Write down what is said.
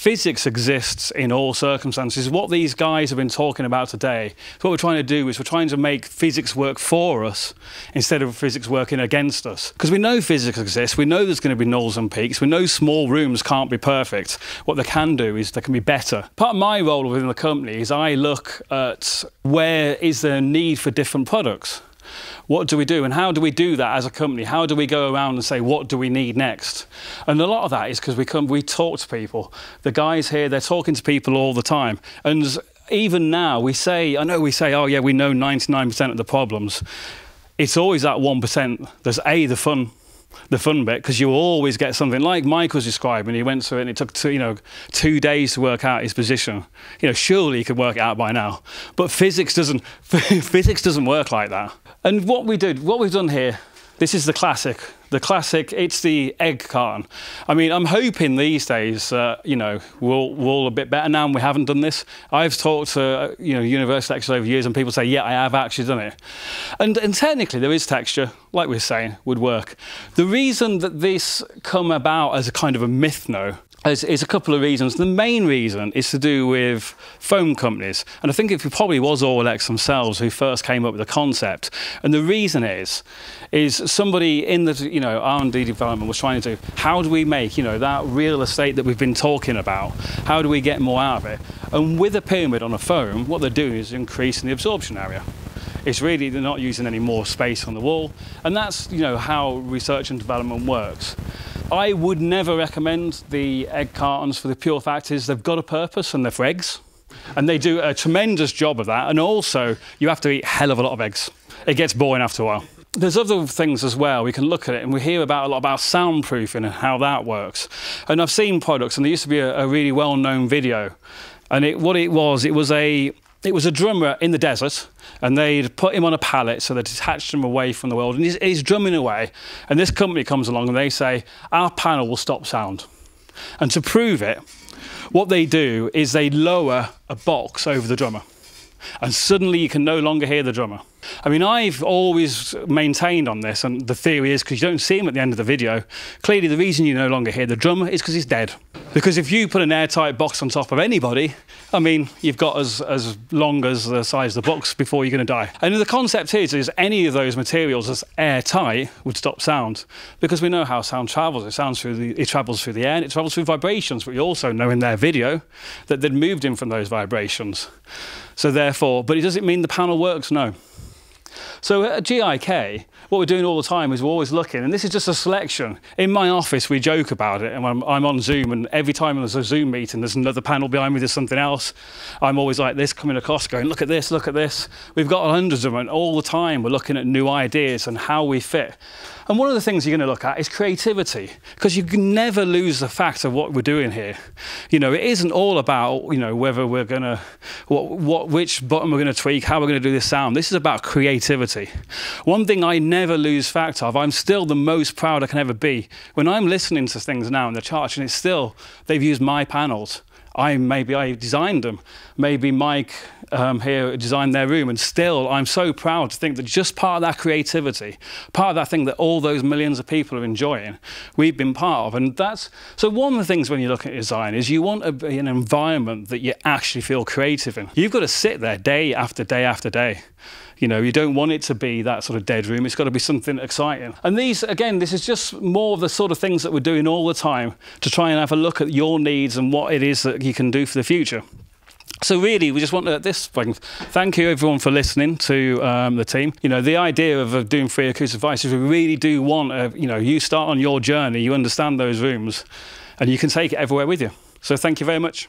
physics exists in all circumstances. What these guys have been talking about today, what we're trying to do is we're trying to make physics work for us instead of physics working against us. Because we know physics exists, we know there's going to be nulls and peaks, we know small rooms can't be perfect. What they can do is they can be better. Part of my role within the company is I look at where is there a need for different products what do we do? And how do we do that as a company? How do we go around and say what do we need next? And a lot of that is because we come we talk to people. The guys here they're talking to people all the time. And even now we say i know we say oh yeah we know 99% of the problems. It's always that 1% there's a the fun the fun bit because you always get something like Mike was describing. He went to it and it took two, you know two days to work out his position. You know, surely he could work it out by now. But physics doesn't physics doesn't work like that. And what we did, what we've done here, this is the classic. The classic, it's the egg carton. I mean, I'm hoping these days, uh, you know, we're, we're all a bit better now and we haven't done this. I've talked to, uh, you know, university lecturers over years and people say, yeah, I have actually done it. And, and technically there is texture, like we are saying, would work. The reason that this come about as a kind of a myth now is, is, a couple of reasons. The main reason is to do with foam companies. And I think it probably was Auralex themselves who first came up with the concept. And the reason is, is somebody in the you know R&D development was trying to do, how do we make you know that real estate that we've been talking about? How do we get more out of it? And with a pyramid on a foam, what they're doing is increasing the absorption area. It's really they're not using any more space on the wall, and that's you know how research and development works. I would never recommend the egg cartons for the pure fact is they've got a purpose and they're for eggs. And they do a tremendous job of that. And also, you have to eat hell of a lot of eggs. It gets boring after a while. There's other things as well. We can look at it and we hear about a lot about soundproofing and how that works. And I've seen products, and there used to be a, a really well-known video. And it, what it was, it was a it was a drummer in the desert, and they'd put him on a pallet so they detached him away from the world. And he's, he's drumming away, and this company comes along and they say, Our panel will stop sound. And to prove it, what they do is they lower a box over the drummer and suddenly you can no longer hear the drummer. I mean, I've always maintained on this, and the theory is because you don't see him at the end of the video, clearly the reason you no longer hear the drummer is because he's dead. Because if you put an airtight box on top of anybody, I mean, you've got as, as long as the size of the box before you're going to die. And the concept is, is any of those materials that's airtight would stop sound, because we know how sound travels. It, sounds through the, it travels through the air and it travels through vibrations, but we also know in their video that they'd moved in from those vibrations. So therefore, but it doesn't mean the panel works, no. So at GIK, what we're doing all the time is we're always looking, and this is just a selection. In my office, we joke about it, and I'm, I'm on Zoom, and every time there's a Zoom meeting, there's another panel behind me, there's something else. I'm always like this, coming across, going, look at this, look at this. We've got hundreds of them, and all the time we're looking at new ideas and how we fit. And one of the things you're going to look at is creativity, because you can never lose the fact of what we're doing here. You know, it isn't all about, you know, whether we're going to, what, what, which button we're going to tweak, how we're going to do this sound. This is about creativity. One thing I never lose fact of, I'm still the most proud I can ever be. When I'm listening to things now in the chart, and it's still, they've used my panels. I maybe I designed them. Maybe Mike um, here designed their room, and still I'm so proud to think that just part of that creativity, part of that thing that all those millions of people are enjoying, we've been part of. And that's so one of the things when you look at design is you want a, an environment that you actually feel creative in. You've got to sit there day after day after day. You know, you don't want it to be that sort of dead room. It's got to be something exciting. And these, again, this is just more of the sort of things that we're doing all the time to try and have a look at your needs and what it is that you can do for the future. So really, we just want to, at this point, thank you everyone for listening to um, the team. You know, the idea of, doing free acoustic advice is we really do want, a, you know, you start on your journey, you understand those rooms, and you can take it everywhere with you. So thank you very much.